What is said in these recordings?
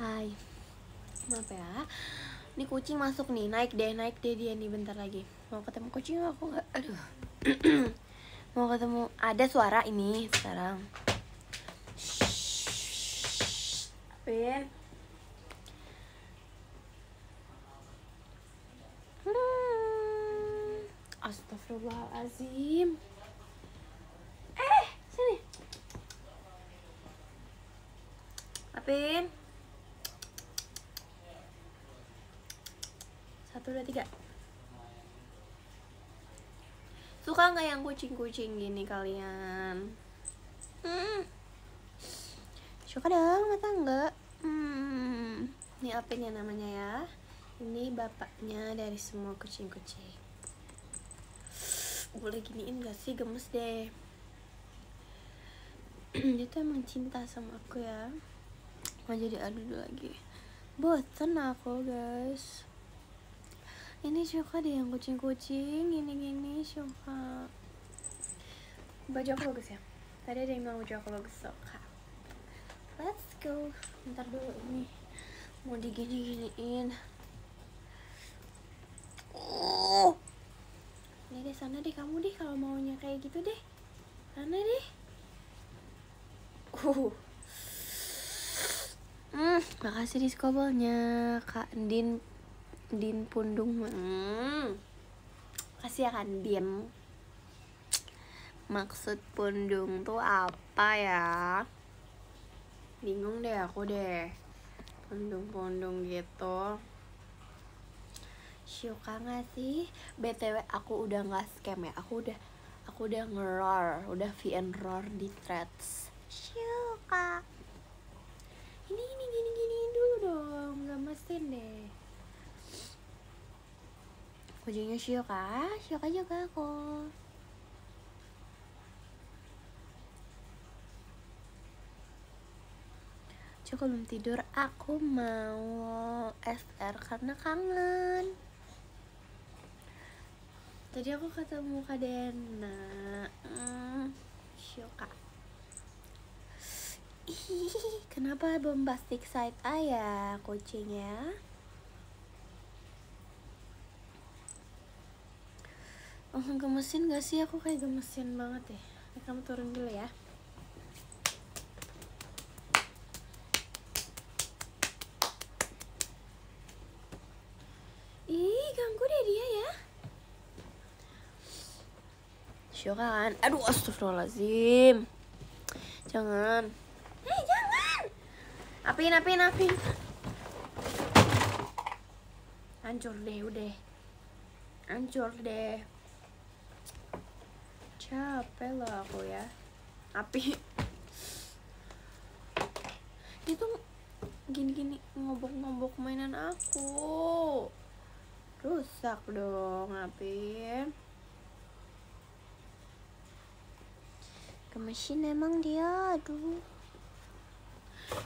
Hai. Maaf ya. Ini kucing masuk nih. Naik deh Naik deh dia nih bentar lagi. Mau ketemu kucing aku nggak. Aduh. Mau ketemu. Ada suara ini sekarang. Apin Hmm. Astagfirullahaladzim. Eh sini. Apin Satu, dua, tiga Suka nggak yang kucing-kucing gini kalian? Hmm. Suka dong, mata enggak? Hmm. Ini Apin ya namanya ya Ini bapaknya dari semua kucing-kucing Boleh giniin gak sih? Gemes deh Dia tuh emang cinta sama aku ya Mau jadi adu lagi Bosen aku guys Ini suka deh yang kucing-kucing? Gini-gini suka Baju aku bagus ya? Tadi ada yang bilang baju aku bagus suka Let's go. Ntar dulu ini. Mau digini-giniin. Oh. Ini deh sana deh. Kamu deh Kalau maunya kayak gitu deh. Sana deh. Uh. Hmm, makasih diskobolnya Kak Din Din Pundung. Hmm. Makasih ya Din Maksud pundung tuh apa ya? Bingung deh aku deh. Pundung-pundung gitu. Suka gak sih? BTW aku udah gak scam ya. Aku udah Aku udah ngeror Udah VN roar di threads. Suka. Ini ini gini gini dulu dong. Nggak mesin deh ujungnya Shioka. Shioka juga kok. Cuk belum tidur? Aku mau SR karena kangen. Tadi aku ketemu Kak Dena. Hmm, Shioka. Ih, kenapa bombastic side eye ya kucingnya? Oh, gemesin gak sih? Aku kayak gemesin banget ya. Nih, kamu turun dulu ya. Ih, ganggu deh dia ya. Syukan. Aduh, astagfirullahaladzim. Jangan. Hei, jangan. Apin, apin, apin. Hancur deh, udah. Hancur deh. Capek lah aku ya. Api. Itu gini-gini ngobok-ngobok mainan aku. Rusak dong, Apin. Gemesin emang dia, aduh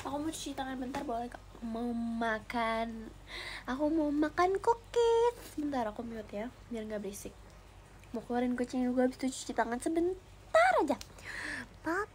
aku mau cuci tangan bentar boleh kak mau makan aku mau makan cookies bentar aku mute ya biar nggak berisik mau keluarin kucing juga habis itu cuci tangan sebentar aja. Bye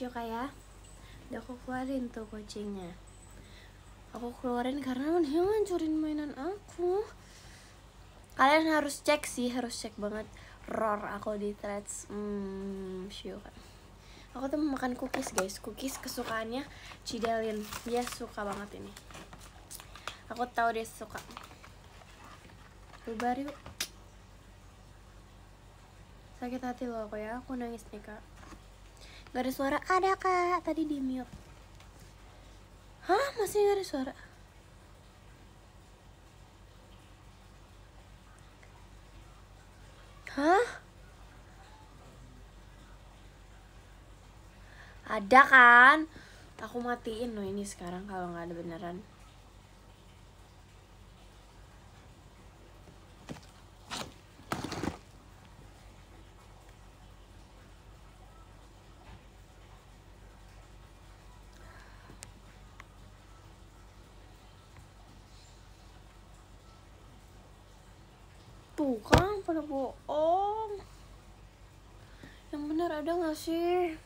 Syuka ya. Udah aku keluarin tuh kucingnya. Aku keluarin karena dia ngancurin mainan aku. Kalian harus cek sih, harus cek banget Roar aku di threads. Hmm, Syuka Aku tuh makan cookies guys. Cookies kesukaannya Cidalin Dia suka banget ini. Aku tahu dia suka. Bubar yuk. Sakit hati loh aku ya. Aku nangis nih kak gak ada suara ada kak. Tadi di mute. Hah? Masih gak ada suara? Hah? Ada kan? Aku matiin loh ini sekarang kalau nggak ada beneran Tuh kan pada bohong. Yang bener ada gak sih?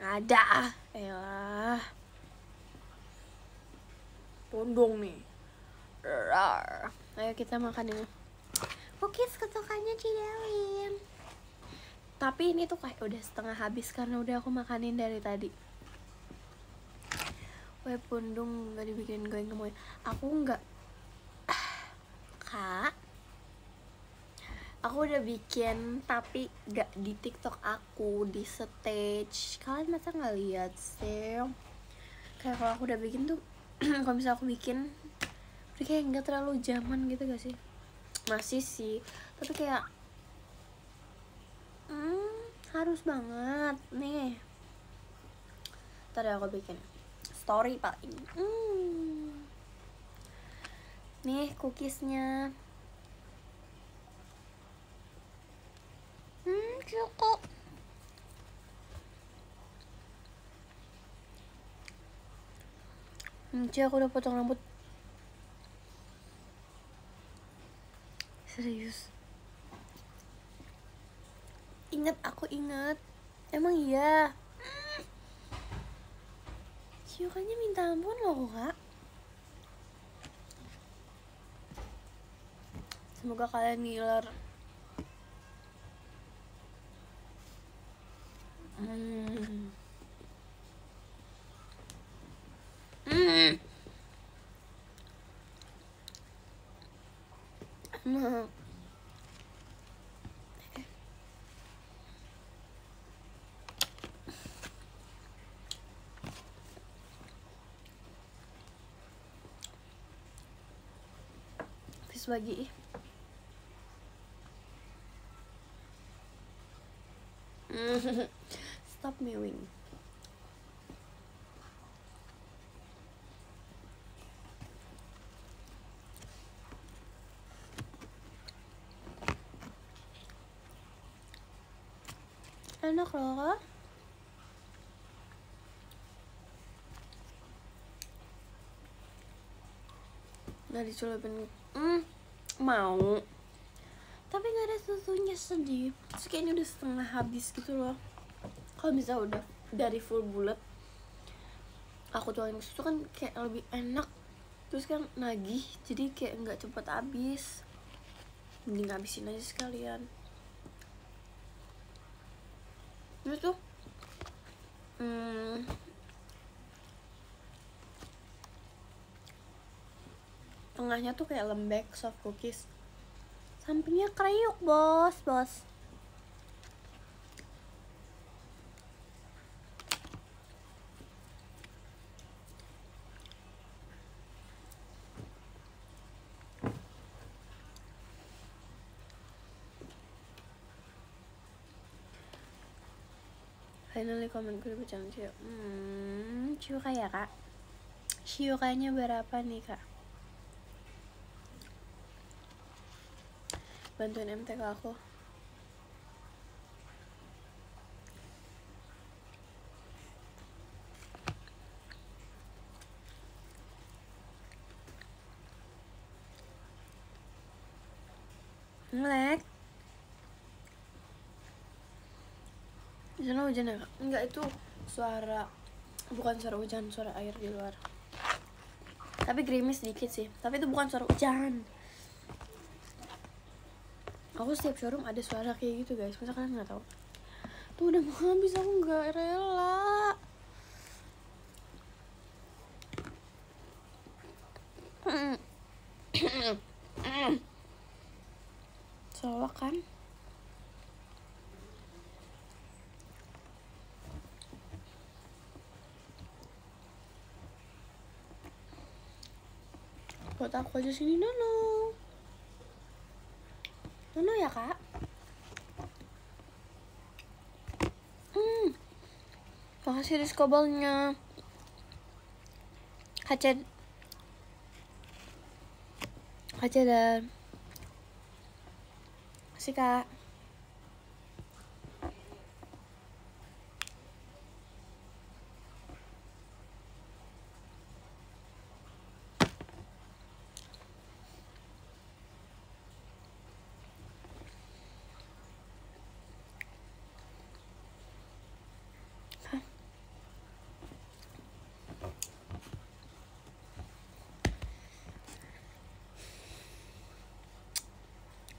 Ada. Ah Elah. Pondong nih. Rar. Ayo kita makan ini Cookies kesukaannya Cidelin tapi ini tuh kayak udah setengah habis karena udah aku makanin dari tadi. Weh pundung gak dibikin goyang kemoy Aku nggak. Kak. Aku udah bikin tapi gak di tiktok aku Di stage. Kalian masa gak lihat sih? Kayak kalau aku udah bikin tuh Kalau misalnya aku bikin Udah kayak gak terlalu zaman gitu gak sih? Masih sih. Tapi kayak Hmm, harus banget nih. Tadi aku bikin story paling. Hmm. Nih cookiesnya. Hmm, cukup. Hmm, Ci, aku udah potong rambut. Serius inget aku inget emang iya Syukurnya minta ampun loh kak Semoga kalian ngiler hmm. Hmm. Nah. Bagi. Stop mewing. Enak loh kak Nggak diculupin hmm, Mau. Tapi nggak ada susunya sedih. Terus kayaknya udah setengah habis gitu loh. Kalau bisa udah dari full bulat Aku tuangin susu kan kayak lebih enak. Terus kan nagih Jadi kayak nggak cepet habis. Mending habisin aja sekalian. Terus tuh hmm, tengahnya tuh kayak lembek soft cookies. Sampingnya kriuk bos bos. Finally komen gue bercanda Hmm, kayak kak. Cio kayaknya berapa nih kak? Bantuin MTK aku. Ngelek Di sana hujan ya? Enggak itu suara Bukan suara hujan, suara air di luar. Tapi gerimis sedikit sih. Tapi itu bukan suara hujan aku setiap showroom ada suara kayak gitu guys. Masa kalian nggak tahu? Tuh udah mau habis. Aku nggak rela. Soalnya kan? Buat aku aja sini Nono Nono ya kak? Hmm. Makasih diskobalnya Kaca Kaca dan Makasih kak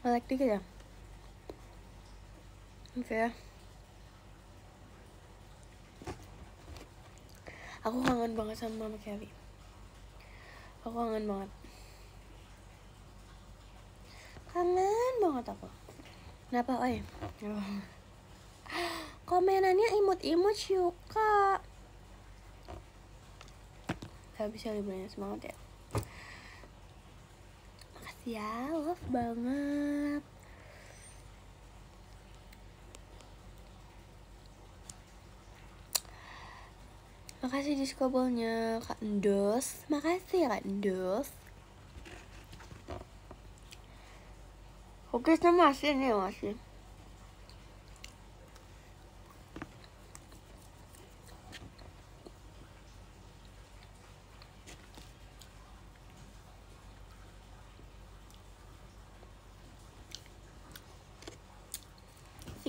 Melek dikit ya? Oke ya. Aku kangen banget sama Mama Kelly Aku kangen banget. Kangen banget aku. Kenapa? Oi? Komenannya imut-imut suka Gak bisa banyak semangat ya ya, love banget. Makasih diskobolnya Kak Endos. Makasih ya Kak Endos. Oke, masih nih masih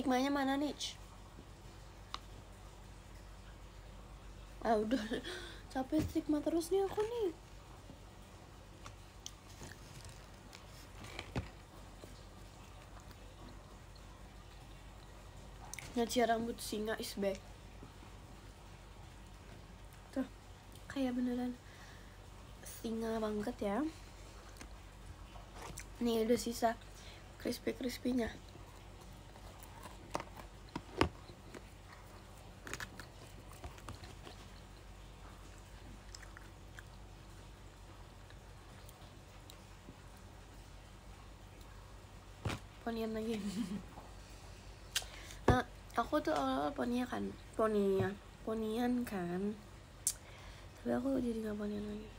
Sigmanya mana nih? Ah udah capek Sigma terus nih aku nih. Nyacia rambut singa is back. Tuh, kayak beneran singa banget ya. Nih udah sisa crispy crispy-nya. Ponian lagi. Nah aku tuh awal ponia kan ponia ponian kan. Tapi aku jadi nggak ponian lagi.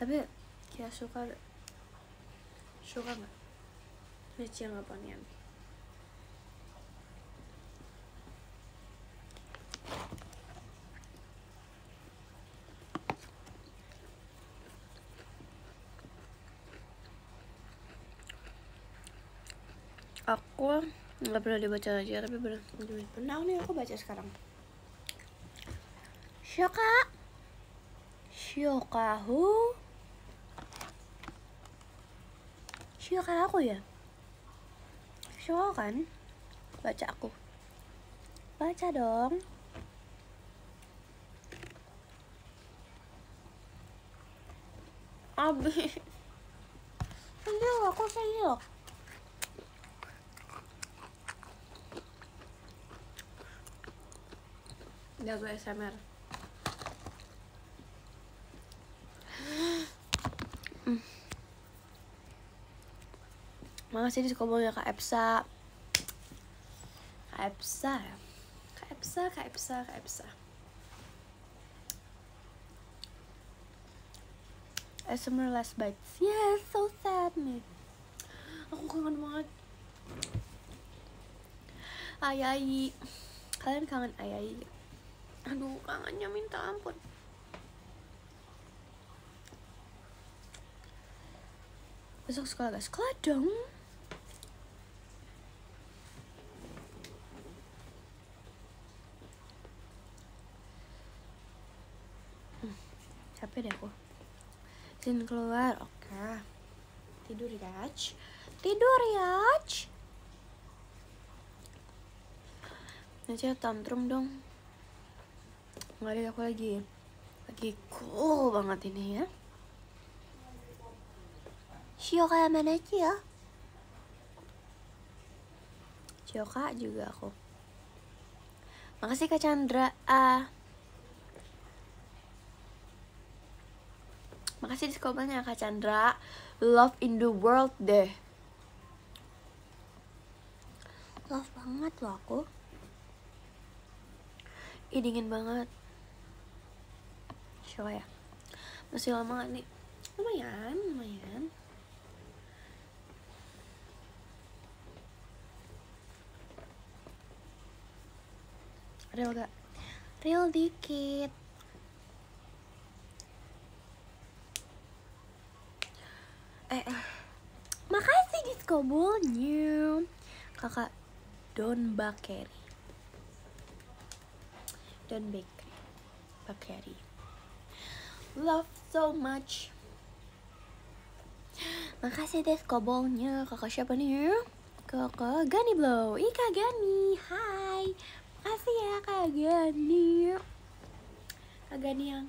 Tapi kayak suka suka nggak? Rich nggak ponian aku nggak pernah dibaca aja tapi benar benar nih aku baca sekarang. Syoka Syokahu Syoka aku ya? Syoka kan? Baca aku. Baca dong. Abi Ini aku sayang jago SMR. Makasih di ya Kak Epsa. Kak Epsa Kak Epsa, Kak Epsa, Kak Epsa. ASMR last bites. Yes, so sad nih Aku kangen banget. Ayayi Kalian kangen Ayayi aduh kangennya minta ampun. Besok sekolah gak sekolah dong. Hmm, capek deh aku. Izin keluar oke. Okay. tidur ya tidur ya nanti tantrum dong nggak ada aku lagi. Lagi cool banget ini ya. Shioka mana ya. Shioka juga aku. Makasih Kak Chandra. Ah. Makasih diskobalnya Kak Chandra. Love in the world deh. Love banget loh aku. Ih dingin banget Siapa ya? Masih lama gak nih? Lumayan Lumayan. Real gak? Real dikit. Eh, eh. Makasih diskobulnya Kakak Don Bakeri. Don Bakery Bakeri Love so much. Makasih diskobulnya Kakak siapa nih? Kakak Gani Blow. Ika Gani. Hai. Makasih ya Kak Gani. Kak Gani yang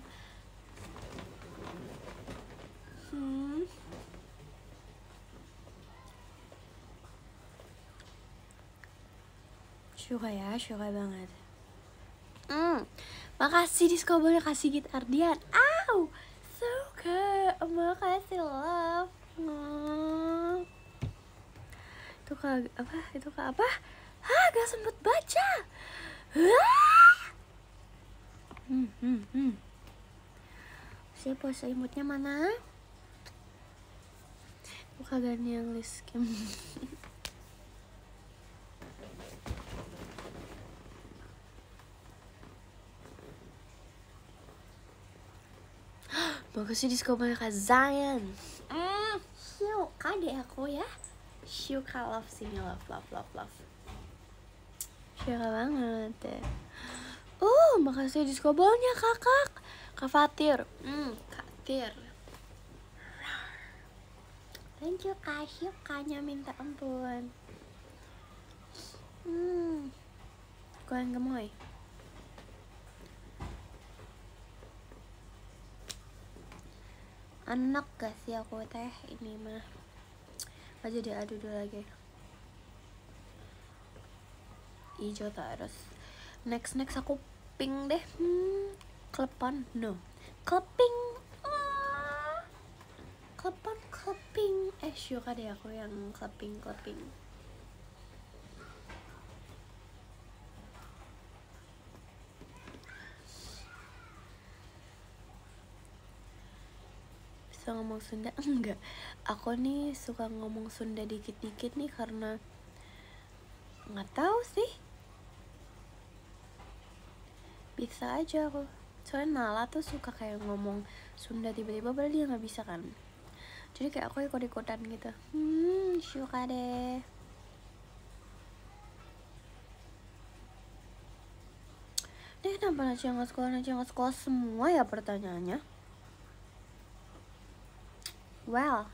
Hmm. Suka ya, suka banget. Hmm, makasih diskobolnya kasih gitar Ardian Aw, suka Makasih love oh. Itu kak, apa? Itu kak apa? Hah, gak sempet baca Hah? Hmm, hmm, hmm. Siapa seimutnya mana? Itu kagak nih yang list Bagus sih Kak Zion Mm, suka deh aku ya. Suka love sini love love love love. Suka banget deh Oh, makasih diskobalnya kakak Kak Fatir. Hmm, Kak Tir Thank you Kak Sukanya minta ampun. Hmm. Goreng gemoy anak gak sih aku teh? Ini mah. Aja diadu dulu lagi? Hijau terus. Next next aku pink deh. Hmm, klepan no. Kleping. Ah. kleping. Eh suka deh aku yang kleping kleping bisa ngomong Sunda? Enggak. Aku nih suka ngomong Sunda dikit-dikit nih karena nggak tahu sih. Bisa aja aku. Soalnya Nala tuh suka kayak ngomong Sunda tiba-tiba padahal dia nggak bisa kan. Jadi kayak aku ikut-ikutan gitu. Hmm suka deh. Ini kenapa Nacia nggak sekolah, Nacia nggak sekolah semua ya pertanyaannya? Well,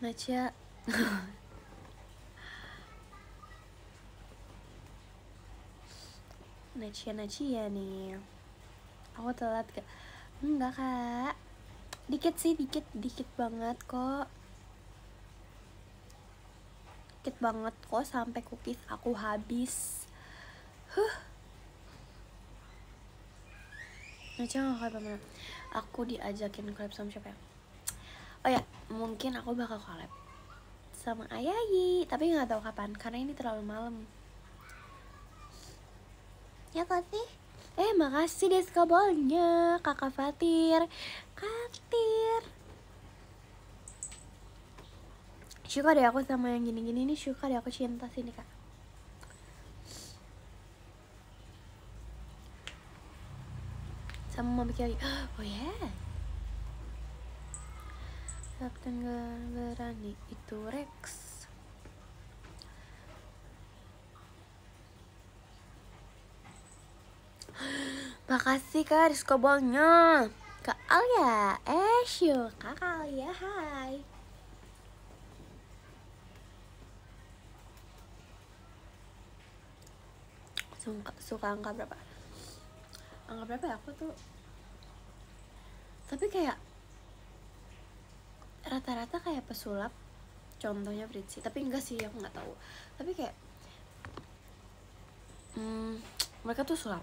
Nacia Nacia Nacia nih. Aku telat gak? Enggak kak. Dikit sih, dikit, dikit banget kok sakit banget kok sampai cookies aku habis. Huh. Nah, jangan collab sama Aku diajakin collab sama siapa ya? Oh ya, mungkin aku bakal collab sama Ayayi Tapi nggak tahu kapan, karena ini terlalu malam. Ya kasih Eh, makasih deskabolnya Kakak Fatir. Katir suka ya deh aku sama yang gini-gini nih suka ya deh aku cinta sini kak. Sama mami lagi. Oh ya? Yeah. Kapten berani itu Rex. Makasih kak diskobolnya Kak Alia, eh Syu, Kak Alia, hai. Suka, suka angka berapa? Angka berapa ya? Aku tuh tapi kayak rata-rata kayak pesulap contohnya Fritzi tapi enggak sih aku nggak tahu. Tapi kayak hmm, mereka tuh sulap.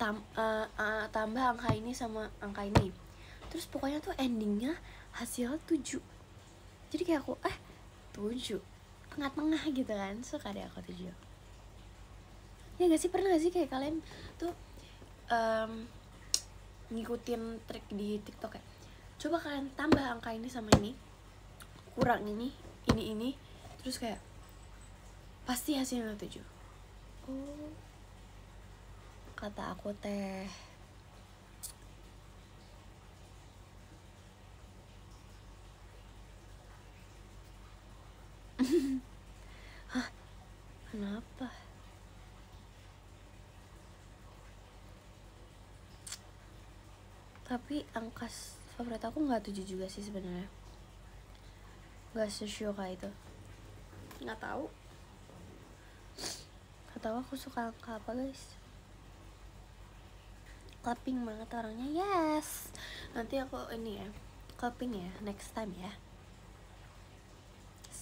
Tam, uh, uh, tambah angka ini sama angka ini. Terus pokoknya tuh endingnya hasil 7 jadi kayak aku eh 7 tengah-tengah gitu kan suka deh aku 7 ya gak sih pernah gak sih kayak kalian tuh um, ngikutin trik di tiktok ya coba kalian tambah angka ini sama ini kurang ini ini ini terus kayak pasti hasilnya tujuh oh kata aku teh Hah? Kenapa? Tapi angka favorit aku nggak tujuh juga sih sebenarnya. Nggak sesuka itu. Nggak tahu. Nggak aku suka angka apa guys. Clapping banget orangnya, yes. Nanti aku ini ya, clapping ya, next time ya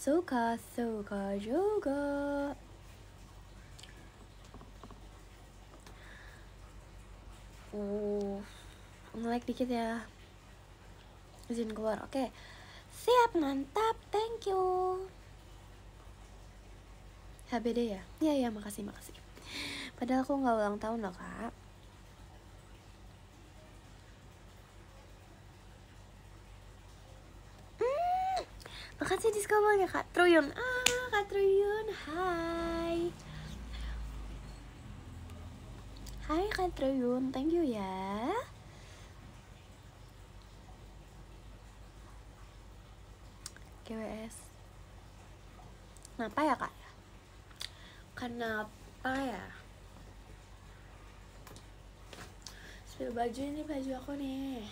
suka suka juga uh nge-like dikit ya. Izin keluar oke. Okay. siap mantap thank you. HBD ya? Iya iya makasih makasih. Padahal aku nggak ulang tahun loh kak. Makasih diskobolnya Kak Truyun. Ah Kak Truyun Hai. Hai Kak Truyun Thank you ya GWS Kenapa ya kak? Kenapa ya? Spill baju ini baju aku nih.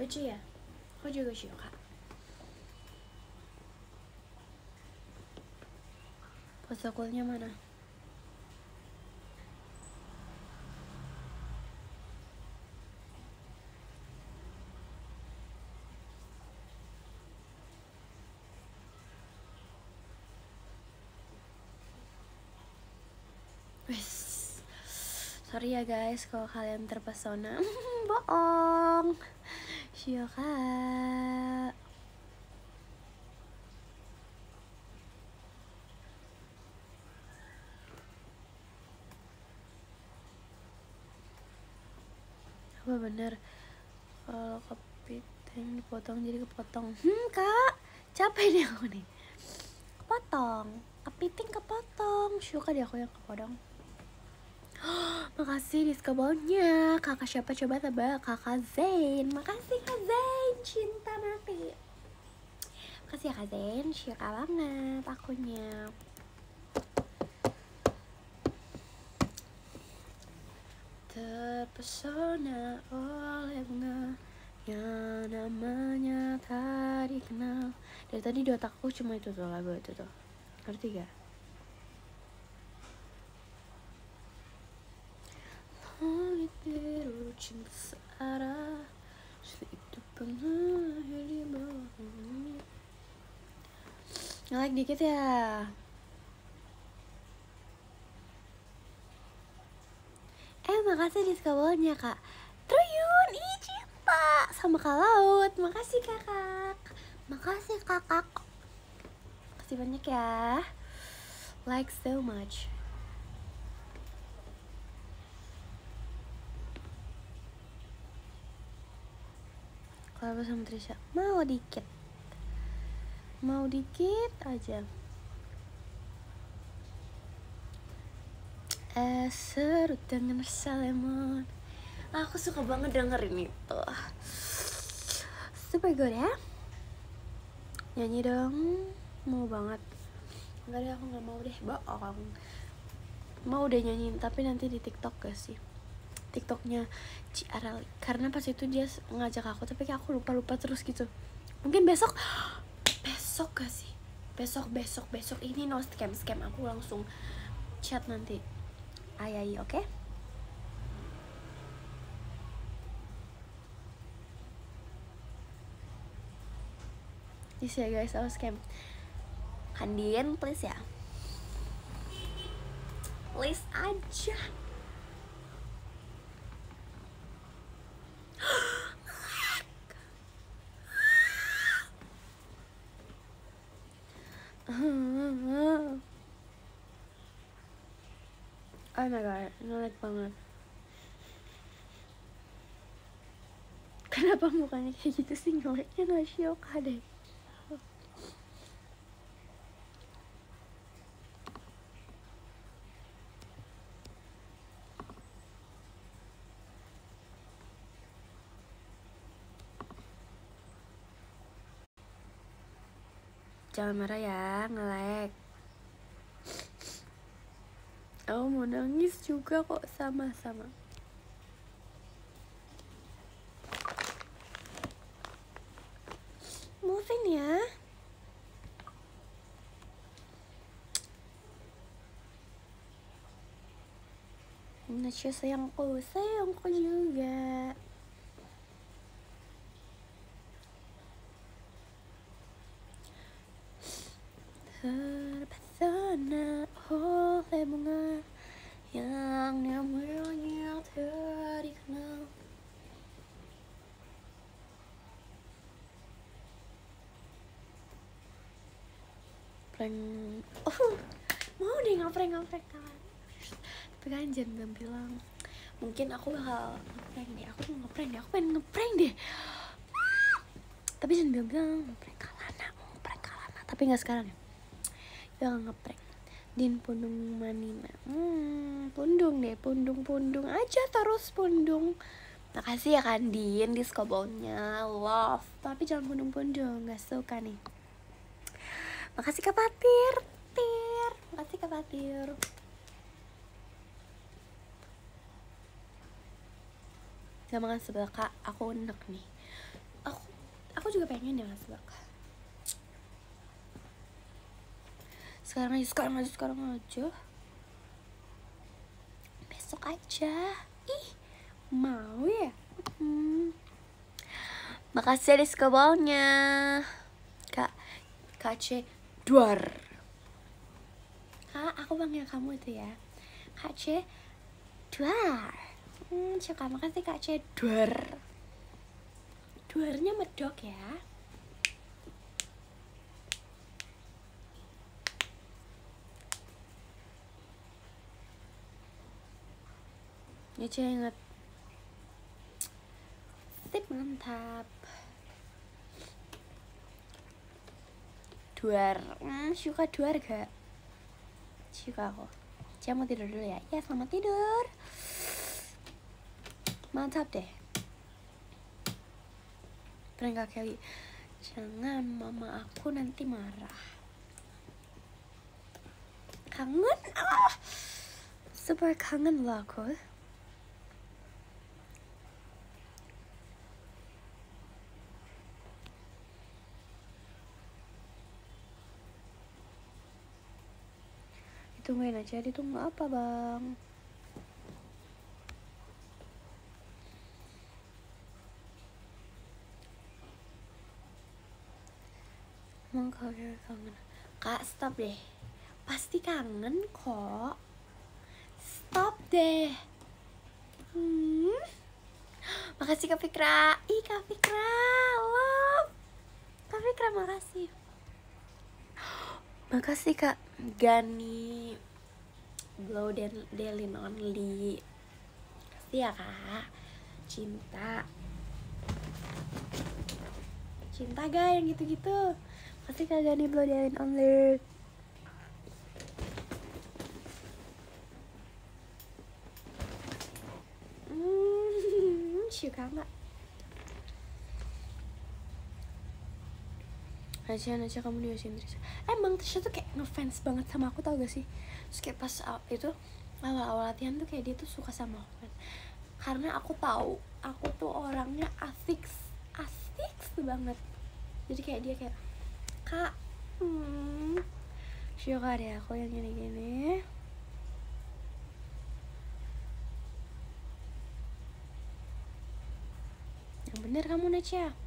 Lucu ya? Aku juga suka protokolnya mana sorry ya guys kalau kalian terpesona, bohong. Kak. Apa bener? Kalau kepiting dipotong jadi kepotong. Hmm kak. Capek deh aku nih. Kepotong. Kepiting kepotong. Suka deh aku yang kepotong Makasih diskobolnya Kakak siapa coba? Tebak Kakak Zain. Makasih Kak Zain. Cinta mati Makasih ya Kak Zain. Syuka banget akunya Terpesona oleh bunga Yang namanya tadi kenal. Dari tadi di otakku cuma itu tuh lagu itu tuh. Ngerti gak? Cinta searah itu pernah di bawahnya like dikit ya. Eh makasih di diskawalnya kak. Truyun ih cinta sama kak laut. Makasih kakak. Makasih kakak. Makasih banyak ya. Like so much kalau sama Trisha. Mau dikit. Mau dikit aja. Eh seru dengan Salemon. Aku suka banget dengerin itu. Super good ya? Nyanyi dong. Mau banget. Enggak deh aku nggak mau deh. Bohong. Mau udah nyanyiin tapi nanti di tiktok gak sih tiktoknya Ci Arali Karena pas itu dia ngajak aku tapi kayak aku lupa-lupa terus gitu. Mungkin besok Besok gak sih? Besok besok besok. Ini no scam scam. Aku langsung chat nanti. Ayayi oke? Okay? Please ya guys, aku scam. Kandian please ya. Please aja Oh my god, ngelag banget Kenapa mukanya kayak gitu sih ngelagnya gak syoka deh Jangan marah ya, ngelek. Aku mau nangis juga kok sama-sama. Moving ya. Nasya sayangku, sayangku juga. Oleh bunga yang namanya terkenal prank. Oh mau deh ngaprank ngaprank kan tapi kan jangan bilang. Mungkin aku bakal ngeprank deh. Aku mau ngeprank deh. Aku pengen ngeprank deh. Tapi jangan bilang ngeprank kalana. Mau ngeprank kalana tapi nggak sekarang ya. Yang ngeprank din pundung manina. Hmm pundung deh pundung pundung aja terus pundung. Makasih ya kan din diskobonnya. Love. Tapi jangan pundung pundung nggak suka nih. Makasih kak patir tir. Makasih kak patir. Gak makan sebelah kak, aku enak nih. Aku aku juga pengen ya makan sebelah kak sekarang aja sekarang aja sekarang aja. Besok aja. Ih mau ya? Hmm. makasih ya diskobolnya kak kak duar. Kak aku panggil kamu itu ya. Kak C duar. Hmm, suka makasih kak C duar. Duarnya medok ya ya cie inget tip mantap. Duar hmm, suka duar gak? Suka kok Cia mau tidur dulu ya? Ya selamat tidur. Mantap deh. Prank Kelly jangan mama aku nanti marah. Kangen. Ah! Super kangen lah aku ditungguin aja ditunggu apa bang? Emang kalian kangen? Kak stop deh. Pasti kangen kok. Stop deh. Hmm. makasih kak Fikra. Ih kak Fikra love. Kak Fikra makasih makasih kak. Gani Blow dan Delin Only. Kasih ya kak. Cinta. Cinta gak yang gitu-gitu. Kasih kak Gani Blow Delin Only. Hmm, suka nggak Nacia Nacia kamu diusin Trisha emang Trisha tuh kayak ngefans banget sama aku tau gak sih? Terus kayak pas itu awal-awal latihan tuh kayak dia tuh suka sama aku kan. Karena aku tahu aku tuh orangnya asik asik banget. Jadi kayak dia kayak kak hmm, suka deh aku yang gini-gini. Yang bener kamu Nacia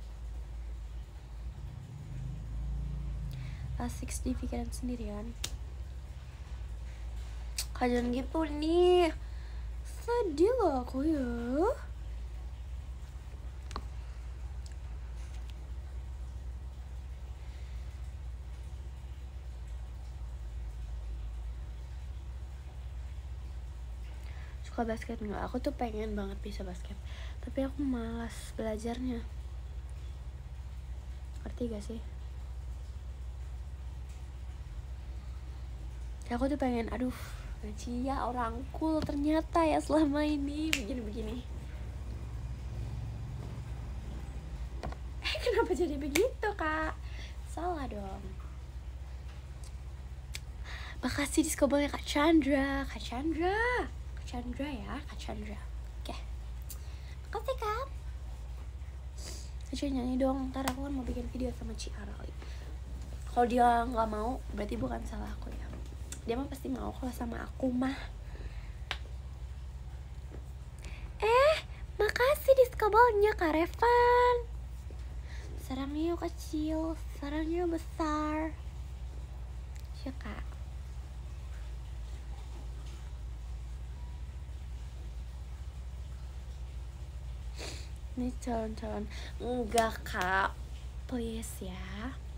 asik di pikiran sendirian. Kajian gitu nih. Sedih loh aku ya. Suka basket nggak? Aku tuh pengen banget bisa basket. Tapi aku malas belajarnya. Ngerti gak sih ya aku tuh pengen aduh Nacia orang cool ternyata ya selama ini. Begini-begini eh kenapa jadi begitu kak? Salah dong. Makasih diskobolnya kak Chandra. Kak Chandra. Kak Chandra ya kak Chandra. Oke. Makasih kak. Nacia nyanyi dong. Ntar aku kan mau bikin video sama Ci Arali kalau dia nggak mau berarti bukan salah aku ya dia mah pasti mau kalau sama aku mah. Eh makasih diskobolnya kak Revan. Sarangnya kecil sarangnya besar. Ya kak. Ini calon-calon. Enggak kak. Please ya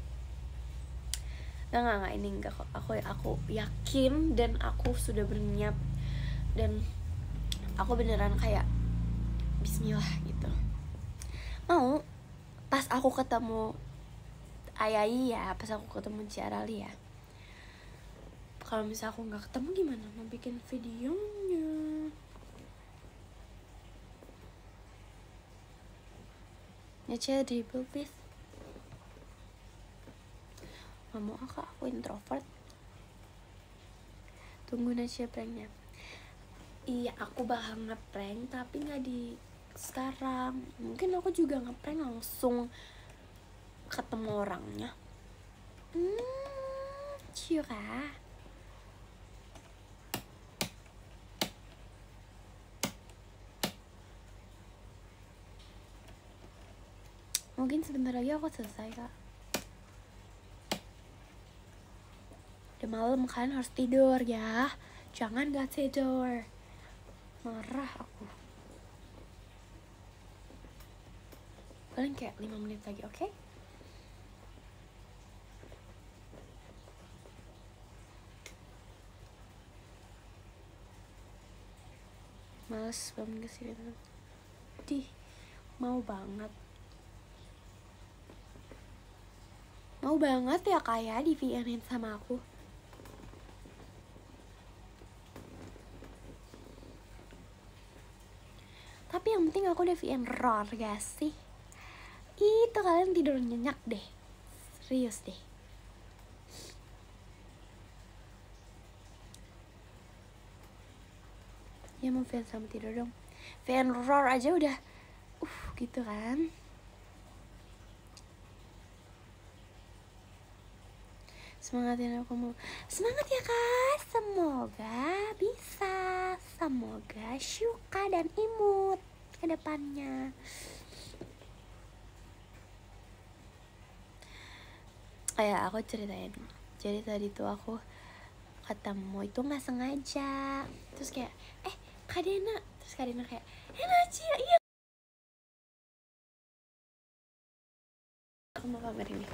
enggak enggak ini enggak kok. Aku aku yakin dan aku sudah berniat dan aku beneran kayak Bismillah gitu. Mau pas aku ketemu Ayayi ya pas aku ketemu Ciarali ya. Kalau misal aku nggak ketemu gimana? Mau bikin videonya? Ya dribble please Ah, kak, aku introvert. Tunggu Nasya pranknya. Iya, aku bakal ngeprank Tapi gak di sekarang. Mungkin aku juga ngeprank langsung Ketemu orangnya. Hmm, curah Mungkin sebentar lagi aku selesai kak udah malam kan harus tidur ya. Jangan gak tidur. Marah aku. Paling kayak 5 menit lagi oke? Okay? males banget ke sini di mau banget. Mau banget ya kayak di VN sama aku tapi yang penting aku udah VN roar gak sih? Itu kalian tidur nyenyak deh. Serius deh. Ya mau VN sama tidur dong. VN roar aja udah uh gitu kan? Semangatin aku mau semangat ya kak. Semoga bisa. Semoga Syuka dan Imut ke depannya kayak aku ceritain. Jadi tadi tuh aku ketemu itu nggak sengaja. Terus kayak eh Kak Dena. Terus Kak Dena kayak eh Nacia iya. Aku mau pamer ini.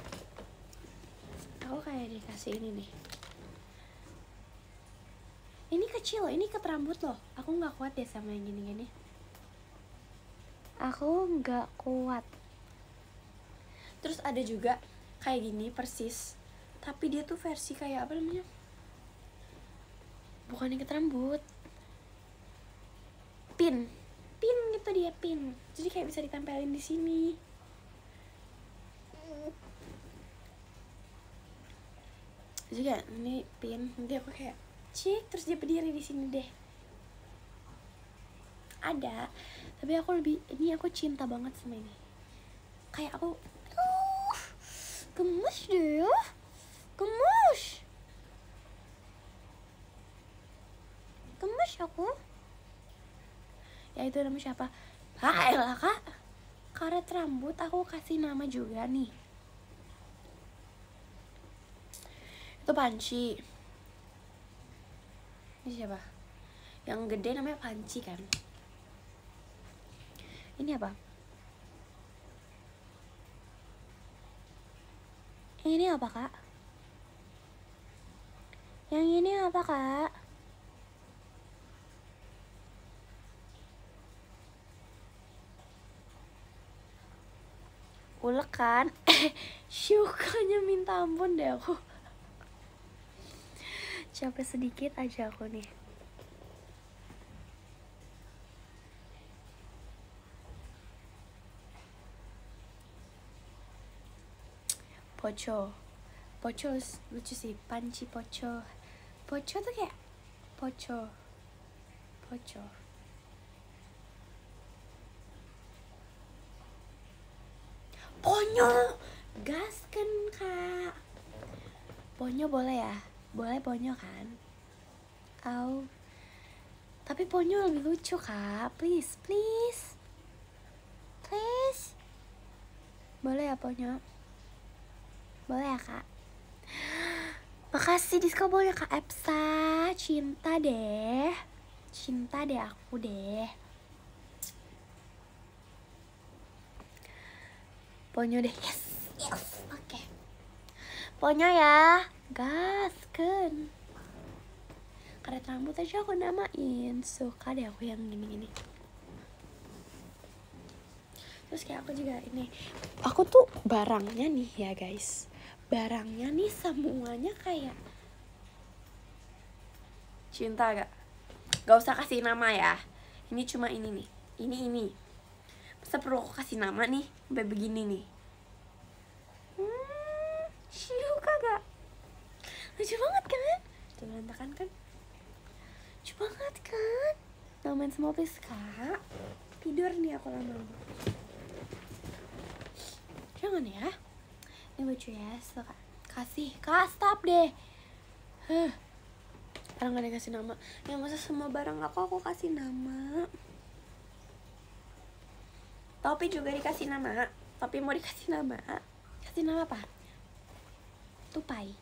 Aku kayak dikasih ini nih. Ini kecil loh ini ket rambut loh. Aku nggak kuat ya sama yang gini-gini aku nggak kuat. Terus ada juga kayak gini persis. Tapi dia tuh versi kayak apa namanya? Bukan ikat rambut. Pin. Pin gitu dia pin. Jadi kayak bisa ditempelin di sini. Kayak ini pin. Nanti aku kayak cik terus dia berdiri di sini deh ada. Tapi aku lebih ini aku cinta banget sama ini. Kayak aku uh, gemes deh gemes. Gemes aku. Ya itu nama siapa? Ah elah kak. Karet rambut aku kasih nama juga nih. Itu panci. Ini siapa? Yang gede namanya panci kan ini apa? Ini apa kak? Yang ini apa kak? Ulek kan? Syukanya minta ampun deh aku. Capek sedikit aja aku nih poco poco lucu sih panci poco poco tuh kayak poco poco ponyo gas kan kak! Ponyo boleh ya? Boleh ponyo kan? Au. Tapi ponyo lebih lucu kak. Please please. Please. Boleh ya ponyo boleh ya kak? Makasih disco boleh kak Epsa. Cinta deh. Cinta deh aku deh. Ponyo deh. Yes. Yes. Oke. Okay. ponyo ya. Gasken karet rambut aja aku namain. Suka deh aku yang gini-gini. Terus kayak aku juga ini. Aku tuh barangnya nih ya guys barangnya nih semuanya kayak cinta gak? Gak usah kasih nama ya. Ini cuma ini nih. Ini ini. Masa perlu aku kasih nama nih? Sampai begini nih. Hmm, gak? Lucu banget kan? Tuh berantakan kan? Lucu banget kan? Main sama please kak. Tidur nih aku lama-lama. Jangan ya ini lucu ya suka. Kasih kak stop deh. Huh. Orang gak dikasih nama. Ya masa semua barang aku aku kasih nama. Topi juga dikasih nama. Topi mau dikasih nama? Kasih nama apa? Tupai.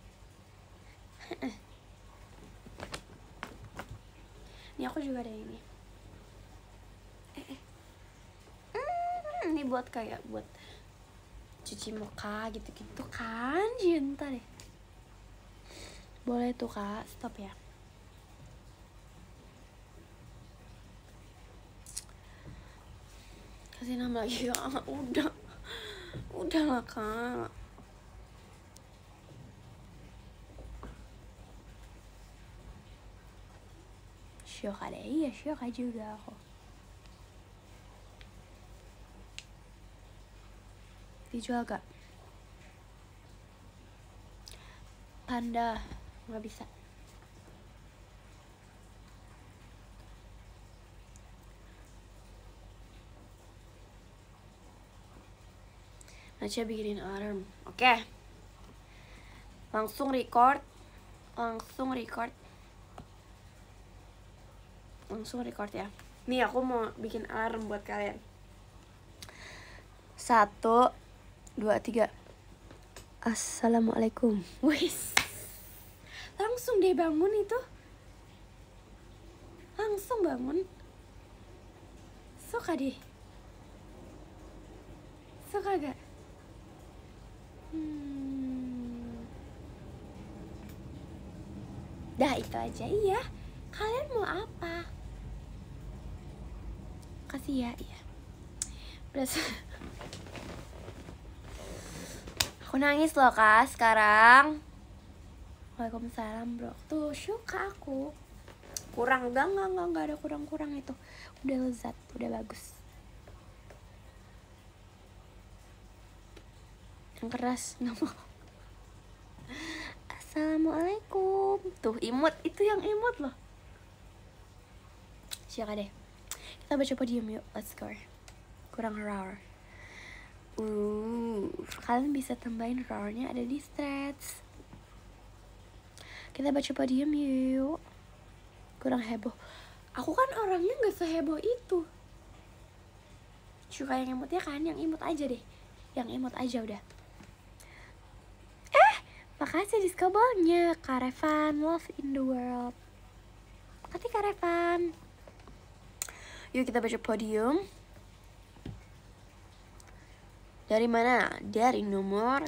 Ini aku juga ada ini. Eh, eh. Hmm, Ini buat kayak buat cuci muka gitu-gitu kan cinta deh boleh tuh kak. Stop ya. Kasih nama lagi ya udah. Udah lah kak. Syoka deh, iya Syoka juga aku Dijual gak? Panda nggak bisa. Nacia bikinin alarm. Oke. Okay. langsung record. Langsung record. Langsung record ya. Nih aku mau bikin alarm buat kalian. Satu dua tiga. Assalamualaikum. Wis. Langsung deh bangun itu. Langsung bangun. Suka deh suka gak? Hmm. dah itu aja. Iya. Kalian mau apa? Kasih ya iya. Berasa aku nangis loh kak sekarang. Waalaikumsalam bro. Tuh suka aku. Kurang enggak enggak enggak, enggak ada kurang-kurang itu. Udah lezat, udah bagus. Yang keras nggak mau. Assalamualaikum. Tuh imut, itu yang imut loh. Siapa deh? Kita baca podium yuk, let's go. Kurang roar Uh, kalian bisa tambahin roarnya ada di threads Kita baca podium yuk. Kurang heboh. Aku kan orangnya gak seheboh itu. Suka yang imut ya kan, yang imut aja deh. Yang imut aja udah. Makasih diskobolnya Karevan Love in the World. Makasih Karevan Yuk kita baca podium Dari mana? Dari nomor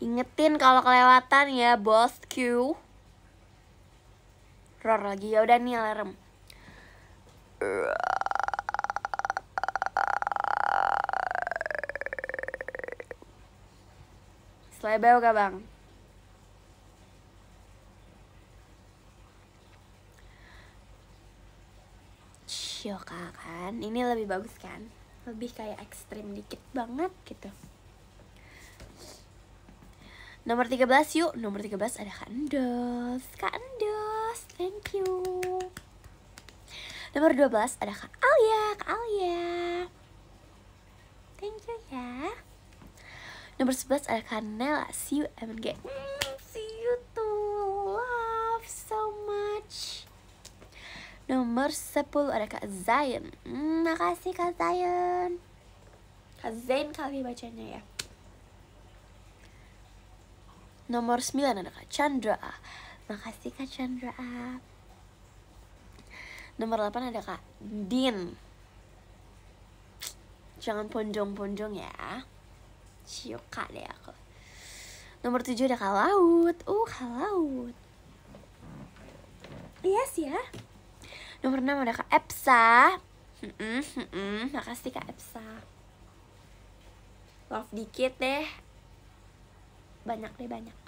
Ingetin kalau kelewatan ya bos. Q. Roar lagi. Ya udah nih alarm. Selebel gak bang? Shoka kan? Ini lebih bagus kan lebih kayak ekstrim dikit banget gitu. Nomor 13 yuk. Nomor 13 ada Kak Endos. Kak Endos thank you. Nomor 12 ada Kak Alia. Kak Alia. Thank you ya. Nomor 11 ada Kak Nela see you MNG mm, Nomor 10 ada Kak Zain. Hmm, Makasih Kak Zain. Kak Zain kali bacanya ya. Nomor 9 ada Kak Chandra. Makasih Kak Chandra. Nomor 8 ada Kak Din. Jangan ponjong-ponjong ya. Syuka deh aku. Nomor 7 ada Kak Laut. Uh Kak Laut. Yes ya Nomor 6 ada Kak Epsa. Mm -mm, mm -mm. Makasih Kak Epsa. Love dikit deh. Banyak deh banyak.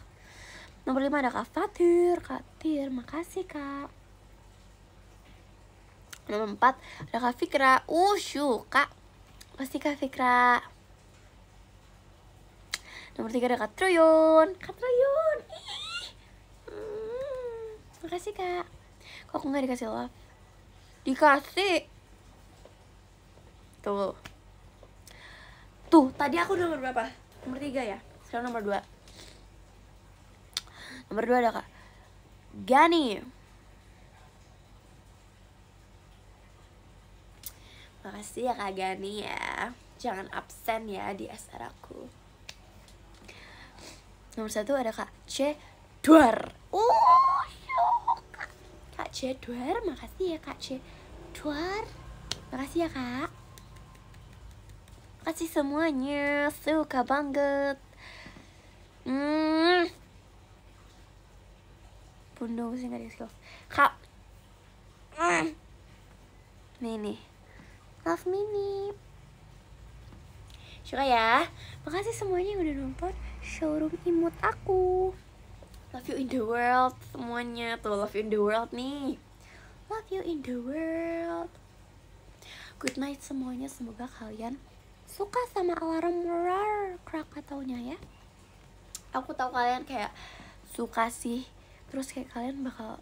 Nomor 5 ada Kak Fatir. Kak Tir, makasih Kak. Nomor 4 ada Kak Fikra. Uh, Kak. Pasti Kak Fikra. Nomor 3 ada Kak Truyun. Kak Truyun. Ih. Hmm, makasih Kak. Kok aku gak dikasih love? Dikasih. Tuh. Tuh tadi aku nomor berapa? Nomor tiga ya? Sekarang nomor dua. Nomor dua ada kak. Gani. Makasih ya kak Gani ya. Jangan absen ya di SR aku. Nomor satu ada kak C Duar uh Kak. Jedwar, makasih ya Kak Jedwar. Makasih ya Kak. Makasih semuanya, suka banget. Hmm. Bunda sih nggak dikasih Kak. Nih nih. Love mini. Suka ya. Makasih semuanya yang udah nonton showroom imut aku. Love you in the world semuanya tuh love you in the world nih Love you in the world. Good night semuanya Semoga kalian suka sama alarm roar Krakataunya ya. Aku tahu kalian kayak suka sih Terus kayak kalian bakal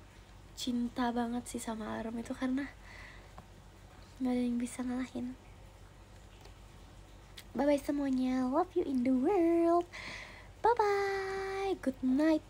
cinta banget sih sama alarm itu Karena gak ada yang bisa ngalahin. Bye bye semuanya Love you in the world. Bye bye Good night